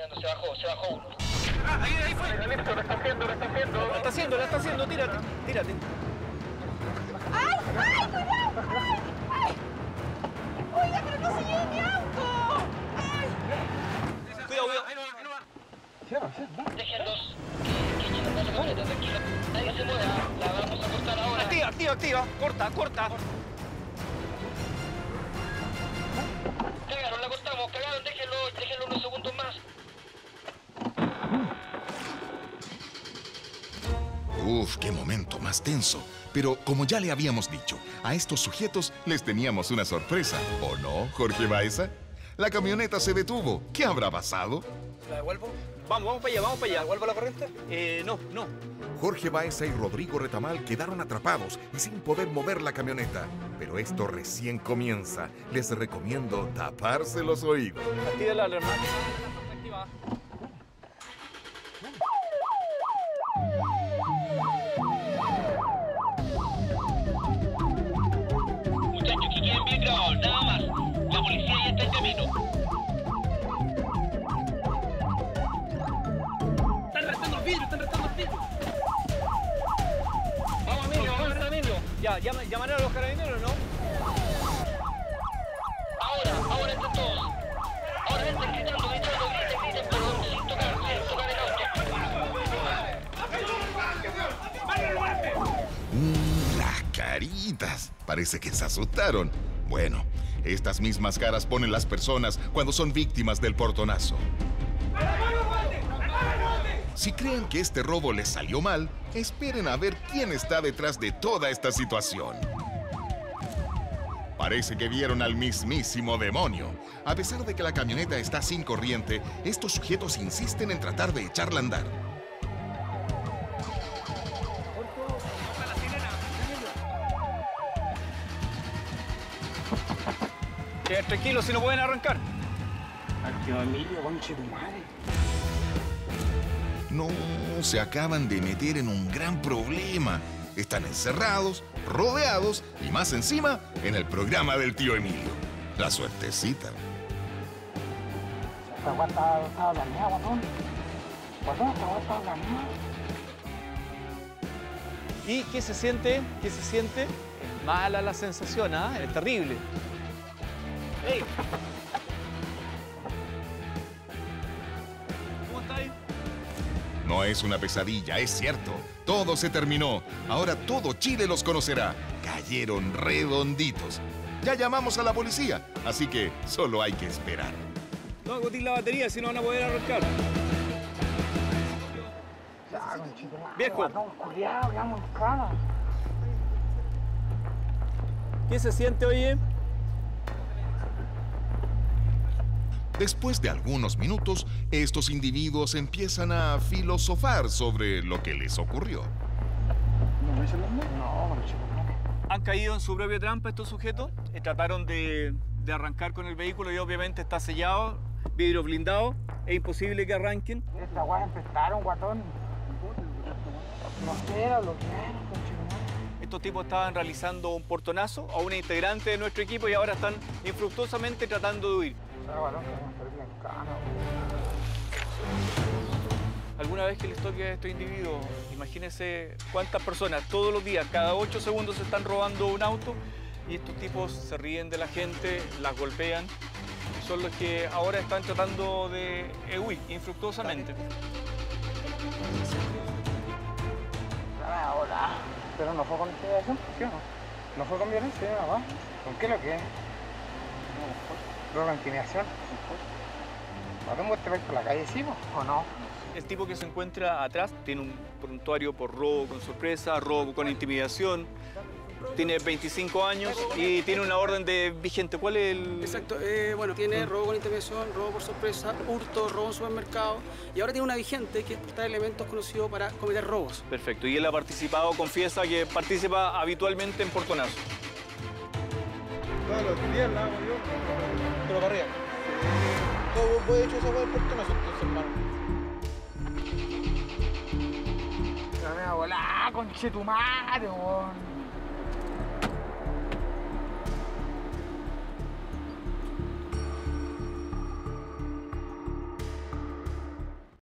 mirando, se bajó, se bajó uno. Ah, ahí, ahí fue. Lo está haciendo, lo está haciendo. La está haciendo, la está haciendo, tírate, tírate. ¡Ay, ay, cuidado! ¡Ay! ¡Oiga, pero no se lleve mi auto! ¡Ay! Cuidado, cuidado. Ahí no va, ahí no tranquilo. Nadie se mueva, la vamos a cortar ahora. Activa, activa, activa. Corta, corta. Uf, qué momento más tenso. Pero como ya le habíamos dicho, a estos sujetos les teníamos una sorpresa. ¿O no, Jorge Baeza? La camioneta se detuvo. ¿Qué habrá pasado? ¿La devuelvo? Vamos, vamos para allá, vamos para allá. ¿Devuelvo la corriente? Eh, no, no. Jorge Baeza y Rodrigo Retamal quedaron atrapados y sin poder mover la camioneta. Pero esto recién comienza. Les recomiendo taparse los oídos. Activa la alarma. Nada más. La policía ya está en camino. Están restando el vidrio, están restando el vidrio. Vamos, Emilio, vamos. Ya, llama- llamarán a los carabineros, ¿no? Ahora, ahora todos. Ahora. Mm, caritas. Parece que se asustaron. Bueno, estas mismas caras ponen las personas cuando son víctimas del portonazo. Si creen que este robo les salió mal, esperen a ver quién está detrás de toda esta situación. Parece que vieron al mismísimo demonio. A pesar de que la camioneta está sin corriente, estos sujetos insisten en tratar de echarla a andar. Queden tranquilos si no pueden arrancar. No, se acaban de meter en un gran problema. Están encerrados, rodeados y más encima en el programa del tío Emilio. La suertecita. Esta weá estaba, planeada, guatón. Guatón, esta weá estaba planeada. ¿Y qué se siente? ¿Qué se siente? Es mala la sensación, ¿ah? Es terrible. ¡Ey! ¿Cómo estáis? No es una pesadilla, es cierto. Todo se terminó. Ahora todo Chile los conocerá. Cayeron redonditos. Ya llamamos a la policía, así que solo hay que esperar. No agotéis la batería, si no van a poder arrancar. Viejo. ¿Qué se siente, oye? Después de algunos minutos, estos individuos empiezan a filosofar sobre lo que les ocurrió. ¿No me dicen los nombres? No, conchetumare. Han caído en su propia trampa estos sujetos. eh, trataron de, de arrancar con el vehículo y obviamente está sellado, vidrio blindado. Es imposible que arranquen. Esta empezaron, guatón. No sé, lo que. Estos tipos estaban realizando un portonazo a una integrante de nuestro equipo y ahora están infructuosamente tratando de huir. Alguna vez que les toque a estos individuos, imagínense cuántas personas todos los días, cada ocho segundos se están robando un auto y estos tipos se ríen de la gente, las golpean. Son los que ahora están tratando de eh, huir infructuosamente. Ah, hola. Pero no fue con intimidación, ¿sí o no? No fue con violencia, nada más. ¿Con qué lo que? ¿Luego con intimidación? ¿No te muestres por la calle, sí, o no? El tipo que se encuentra atrás tiene un prontuario por robo con sorpresa, robo con intimidación. Tiene 25 años y tiene una orden de vigente. ¿Cuál es el...? Exacto, eh, bueno, tiene robo con intervención, robo por sorpresa, hurto, robo en supermercado y ahora tiene una vigente que es portar elementos conocidos para cometer robos. Perfecto. Y él ha participado, confiesa que participa habitualmente en portonazo. Todos los días la hago yo, pero para arriba. Todo voy hecho esa hueá del portonazo, entonces, hermano. La mea volá, conchetumare, weón.